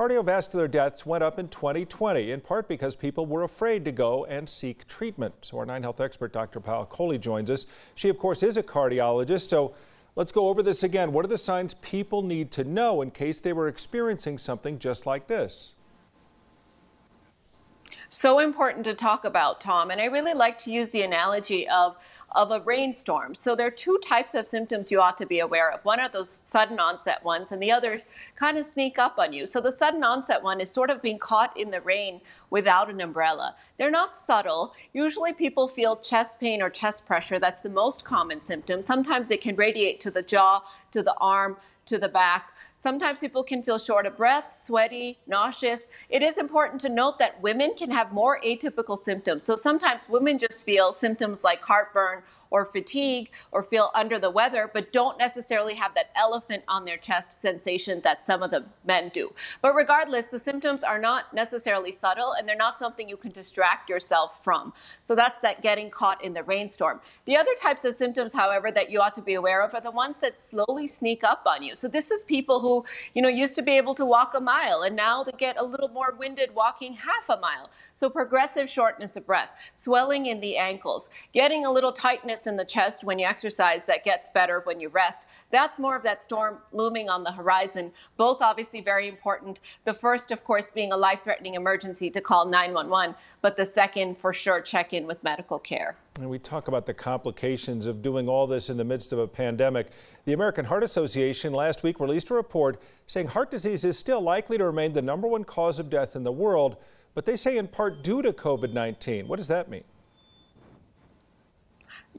Cardiovascular deaths went up in 2020, in part because people were afraid to go and seek treatment. So our 9 Health expert, Dr. Payal Kohli, joins us. She, of course, is a cardiologist. So let's go over this again. What are the signs people need to know in case they were experiencing something just like this? So important to talk about, Tom. And I really like to use the analogy of, of a rainstorm. So there are two types of symptoms you ought to be aware of. One are those sudden onset ones, and the others kind of sneak up on you. So the sudden onset one is sort of being caught in the rain without an umbrella. They're not subtle. Usually people feel chest pain or chest pressure. That's the most common symptom. Sometimes it can radiate to the jaw, to the arm, to the back. Sometimes people can feel short of breath, sweaty, nauseous. It is important to note that women can have more atypical symptoms. So sometimes women just feel symptoms like heartburn or fatigue or feel under the weather, but don't necessarily have that elephant on their chest sensation that some of the men do. But regardless, the symptoms are not necessarily subtle and they're not something you can distract yourself from. So that's that getting caught in the rainstorm. The other types of symptoms, however, that you ought to be aware of are the ones that slowly sneak up on you. So this is people who, you know, used to be able to walk a mile and now they get a little more winded walking half a mile. So progressive shortness of breath, swelling in the ankles, getting a little tightness in the chest when you exercise that gets better when you rest. That's more of that storm looming on the horizon. Both obviously very important. The first, of course, being a life threatening emergency to call 911, but the second, for sure, check in with medical care. And we talk about the complications of doing all this in the midst of a pandemic. The American Heart Association last week released a report saying heart disease is still likely to remain the number one cause of death in the world, but they say in part due to COVID 19. What does that mean?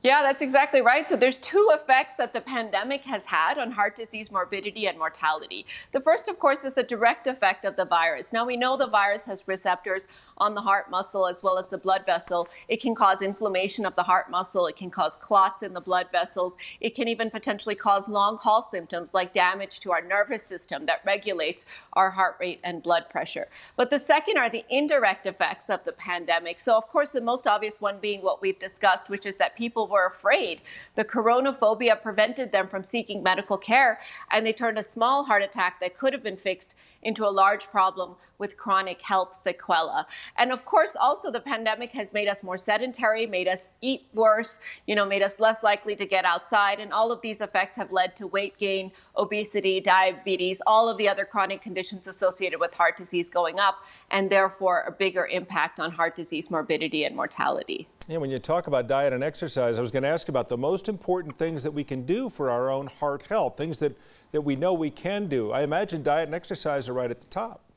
Yeah, that's exactly right. So there's two effects that the pandemic has had on heart disease morbidity and mortality. The first, of course, is the direct effect of the virus. Now we know the virus has receptors on the heart muscle as well as the blood vessel. It can cause inflammation of the heart muscle. It can cause clots in the blood vessels. It can even potentially cause long haul symptoms like damage to our nervous system that regulates our heart rate and blood pressure. But the second are the indirect effects of the pandemic. So of course, the most obvious one being what we've discussed, which is that people were afraid. The coronaphobia prevented them from seeking medical care, and they turned a small heart attack that could have been fixed into a large problem with chronic health sequela. And of course, also the pandemic has made us more sedentary, made us eat worse, you know, made us less likely to get outside. And all of these effects have led to weight gain, obesity, diabetes, all of the other chronic conditions associated with heart disease going up, and therefore a bigger impact on heart disease morbidity and mortality. Yeah, when you talk about diet and exercise, I was going to ask about the most important things that we can do for our own heart health, things that, that we know we can do. I imagine diet and exercise are right at the top.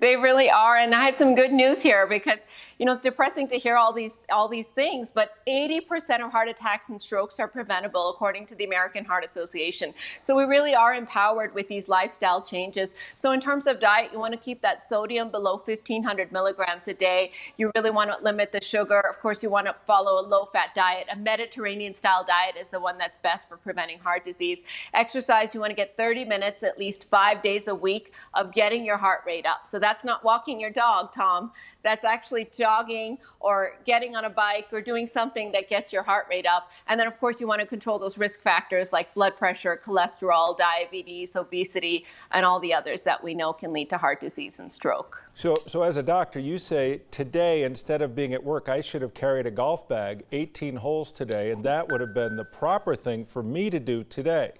They really are, and I have some good news here because you know it's depressing to hear all these all these things, but 80% of heart attacks and strokes are preventable according to the American Heart Association. So we really are empowered with these lifestyle changes. So in terms of diet, you want to keep that sodium below 1500 milligrams a day. You really want to limit the sugar. Of course, you want to follow a low-fat diet. A Mediterranean style diet is the one that's best for preventing heart disease. Exercise, you want to get 30 minutes at least 5 days a week of getting your heart rate up. So that's not walking your dog, Tom. That's actually jogging or getting on a bike or doing something that gets your heart rate up. And then, of course, you want to control those risk factors like blood pressure, cholesterol, diabetes, obesity, and all the others that we know can lead to heart disease and stroke. So, so as a doctor, you say today, instead of being at work, I should have carried a golf bag, 18 holes today, and that would have been the proper thing for me to do today.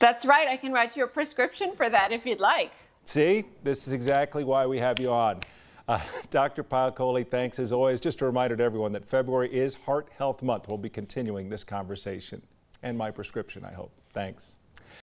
That's right. I can write you a prescription for that if you'd like. See, this is exactly why we have you on. Uh, Dr. Payal Kohli, thanks as always. Just a reminder to everyone that February is Heart Health Month. We'll be continuing this conversation and my prescription, I hope. Thanks.